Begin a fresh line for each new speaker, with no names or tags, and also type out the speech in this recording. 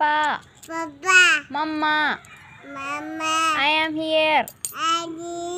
Papa,
Papa,
Mama,
Mama,
I am here.
I am here.